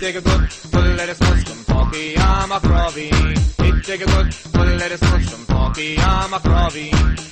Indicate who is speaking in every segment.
Speaker 1: Take a look, full of the smoke, some coffee, I'm a crovy. Take a look, full of da smoke, some coffee, I'm a crovy.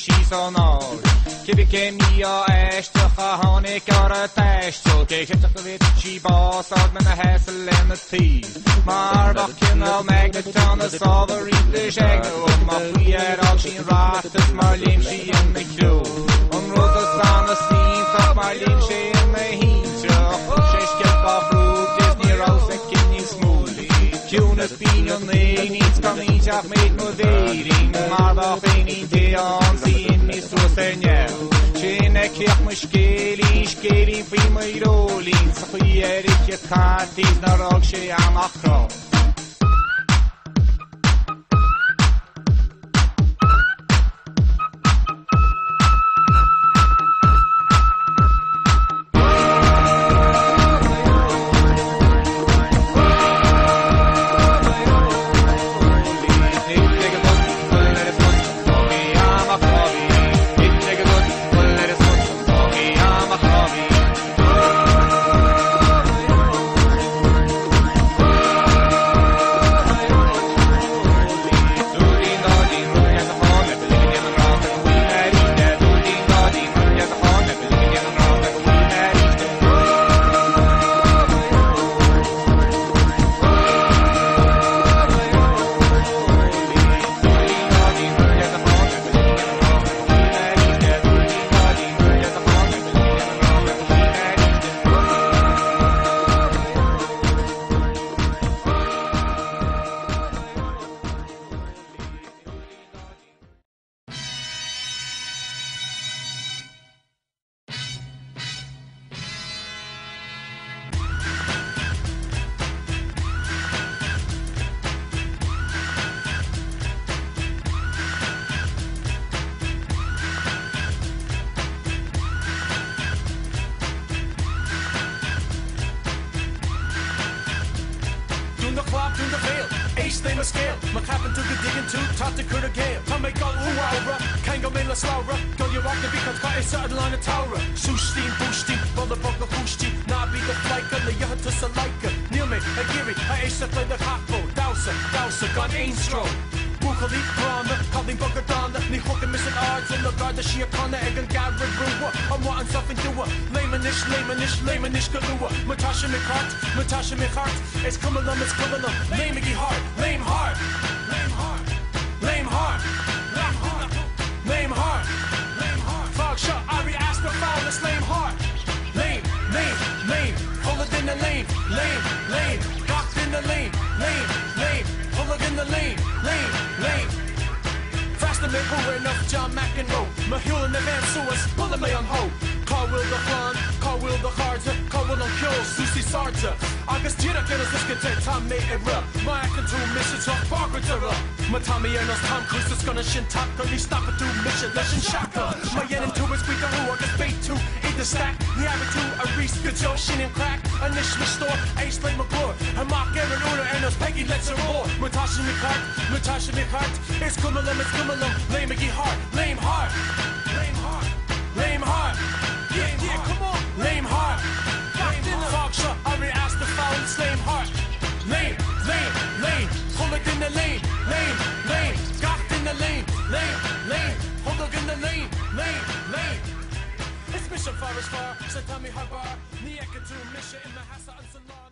Speaker 1: sitchi shi sonor Kibi kemia eshte khahane kara tashto Ke khifta vit chi boss ad men a hassel in the tea Mar bakken al magneton a solver in the shagno Ma fwier al shin raftes mar lim shi in the klo Om rosa sana snin tak mar lim shi in the hintra Shesh get bach made müverin Marafeni diyan ziyin misru senye Çinek yakmış geliş gelin fi
Speaker 2: meyrolin Sıkı yerik yıkan diz narak şeyan akra Een scale. Maar happen to the digging to top to kura gale. Come make go uwaura. Kan go mela slaura. Go je rock the beat, kan ka is uit line taura. Sushteen, volle bokke hoestie. Na be the kan de jacht tussen lijken. Neil me, a giri, a ace uit the hakbo. Douser, douser, gun brande, kalling bokker dande. Niet hokken met zijn arts en de garde sheer kan eggen garret ruwa. I'm wanting something to a lemanish, lemanish, lemanish galua. Matasha McCart, Matasha McCart. It's on, it's on. Lame hard, lame hard, lame hard, lame hard, lame hard, lame hard, lame hard. Fog shot, Ari Asper foul, it's lame hard. Lame, lame, lame. Hold it in the lane, lame, lame. Locked in the lane, lame, lame. Hold it in the lane, lame, lame. Faster than who enough John McEnroe. Mahul in the van suas, bullet me on ho. Tom May era. My acting to mission Ernos is gonna shin top, gonna stop it through mission, lesson shaka. My yen into his week who Agus bait two, eat the stack. Average two, a Reese, good Joe, shin and crack. A niche store, Ace Lake McClure. Mark Aaron and us Peggy let's her roar. Matasha McCart, Matasha McCart. It's Kumalum, it's Kumalum. Lame McGee Hart, lame hard. Lame hard. Lame hard. Forest Far, tell me how far, Nia can do mission in the Hassa and Salon.